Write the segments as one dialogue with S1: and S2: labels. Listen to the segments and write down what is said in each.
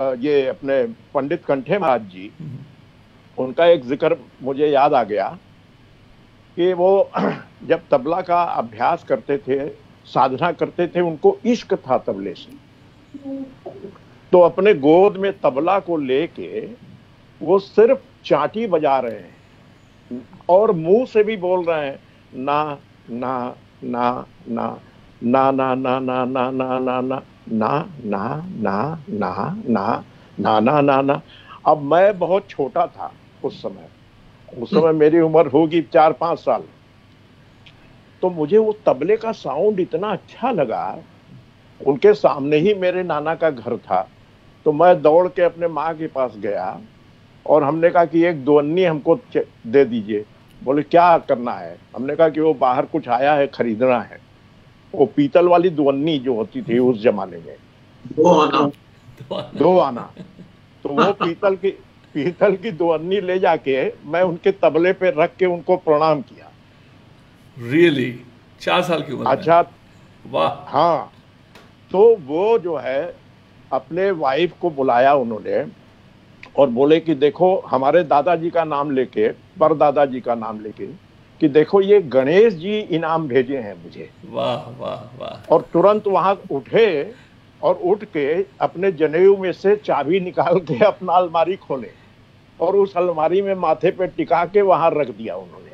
S1: ये अपने पंडित कंठे महाराज जी उनका एक ज़िक्र मुझे याद आ गया कि वो जब तबला का अभ्यास करते थे साधना करते थे उनको इश्क था तबले से तो अपने गोद में तबला को लेके वो सिर्फ़ चाटी बजा रहे हैं और मुँह से भी बोल रहे हैं ना ना ना ना ना ना ना ना ना ना ना ना ना ना ना ना ना ना ना ना। अब मैं बहुत छोटा था उस समय। उस समय मेरी उम्र होगी चार पाँच साल। तो मुझे वो तबले का साउंड इतना अच्छा लगा उनके सामने ही मेरे नाना का घर था। तो मैं दौड़ के अपने माँ के पास गया और हमने कहा कि एक दुअन्नी हमको दे दीजिए। बोले क्या करना है? हमने कहा कि वो बाहर कुछ आया है खरीदना है। वो पीतल वाली दुवन्नी जो होती थी उस जमाने में।
S2: दो आना।
S1: दो आना। तो वो पीतल की पीतल की दुअन्नी ले जाके मैं उनके तबले पे रख के उनको प्रणाम किया।
S3: Really really? चार साल की उम्र
S1: अच्छा।
S3: वाह।
S1: हाँ। तो वो जो है अपने वाइफ को बुलाया उन्होंने और बोले कि देखो हमारे दादाजी का नाम लेके पर दादाजी का नाम लेके कि देखो ये गणेश जी इनाम भेजे हैं मुझे।
S3: वाह वाह वाह।
S1: और तुरंत वहाँ उठे और उठ के अपने जनेऊ में से चाबी निकाल के अपना अलमारी खोले और उस अलमारी में माथे पे टिका के वहाँ रख दिया उन्होंने।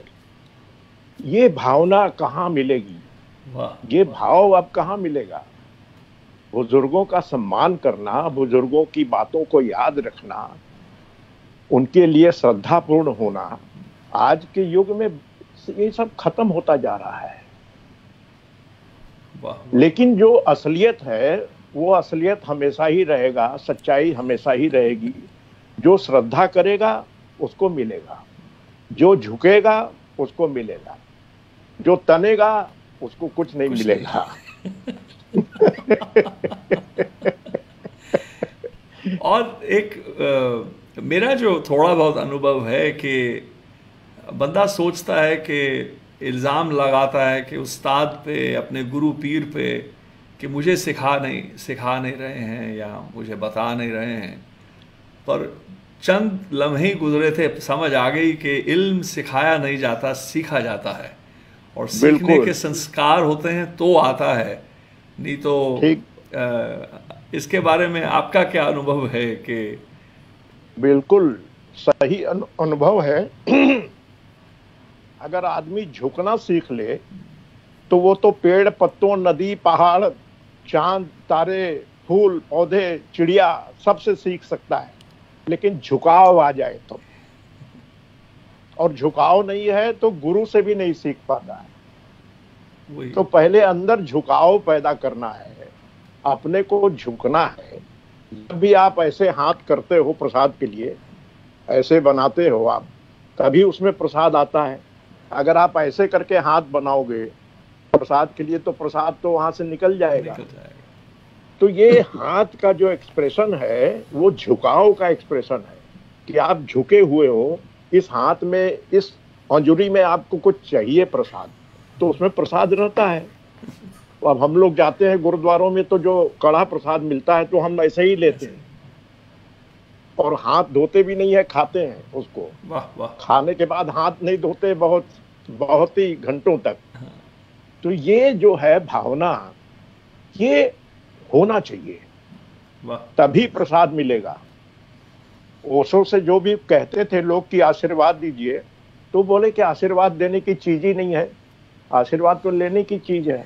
S1: ये भावना कहाँ मिलेगी? ये भाव अब कहाँ मिलेगा? बुज़ुर्गों का सम्मान करना बुज़ुर्गों की बातों को याद रखना उनके लिए श्रद्धापूर्ण होना आज के युग में ये सब खत्म होता जा रहा है। लेकिन जो असलियत है वो असलियत हमेशा ही रहेगा सच्चाई हमेशा ही रहेगी। जो श्रद्धा करेगा उसको मिलेगा। जो झुकेगा उसको मिलेगा। जो तनेगा उसको कुछ नहीं कुछ मिलेगा।
S3: और एक आ, मेरा जो थोड़ा बहुत अनुभव है कि बंदा सोचता है कि इल्ज़ाम लगाता है कि उस्ताद पे अपने गुरु पीर पे कि मुझे सिखा नहीं सिखा नहीं रहे हैं या मुझे बता नहीं रहे हैं। पर चंद लम्हे गुजरे थे समझ आ गई कि इल्म सिखाया नहीं जाता सीखा जाता है। और सीखने के संस्कार होते हैं तो आता है। नहीं तो आ, इसके बारे में आपका क्या अनुभव है कि
S1: बिल्कुल सही अनुभव है। अगर आदमी झुकना सीख ले तो वो तो पेड़ पत्तों नदी पहाड़ चाँद तारे फूल पौधे चिड़िया सबसे सीख सकता है। लेकिन झुकाव आ जाए तो। और झुकाव नहीं है तो गुरु से भी नहीं सीख पाता है। तो पहले अंदर झुकाव पैदा करना है अपने को झुकना है। जब भी आप ऐसे हाथ करते हो प्रसाद के लिए ऐसे बनाते हो आप तभी उसमें प्रसाद आता है। अगर आप ऐसे करके हाथ बनाओगे प्रसाद के लिए तो प्रसाद तो वहाँ से निकल जाएगा, निकल जाएगा। तो ये हाथ का जो एक्सप्रेशन है वो झुकाव का एक्सप्रेशन है कि आप झुके हुए हो इस हाथ में इस अंजुरी में आपको कुछ चाहिए प्रसाद तो उसमें प्रसाद रहता है। तो अब हम लोग जाते हैं गुरुद्वारों में तो जो कड़ा प्रसाद मिलता है तो हम ऐसे ही लेते हैं। और हाथ धोते भी नहीं है खाते हैं उसको।
S3: वाह वाह।
S1: खाने के बाद हाथ नहीं धोते बहुत बहुत ही घंटों तक। तो ये जो है भावना ये होना चाहिए। तभी प्रसाद मिलेगा। ओशो से जो भी कहते थे लोग कि आशीर्वाद दीजिए तो बोले कि आशीर्वाद देने की चीज़ ही नहीं है। आशीर्वाद तो लेने की चीज़ है।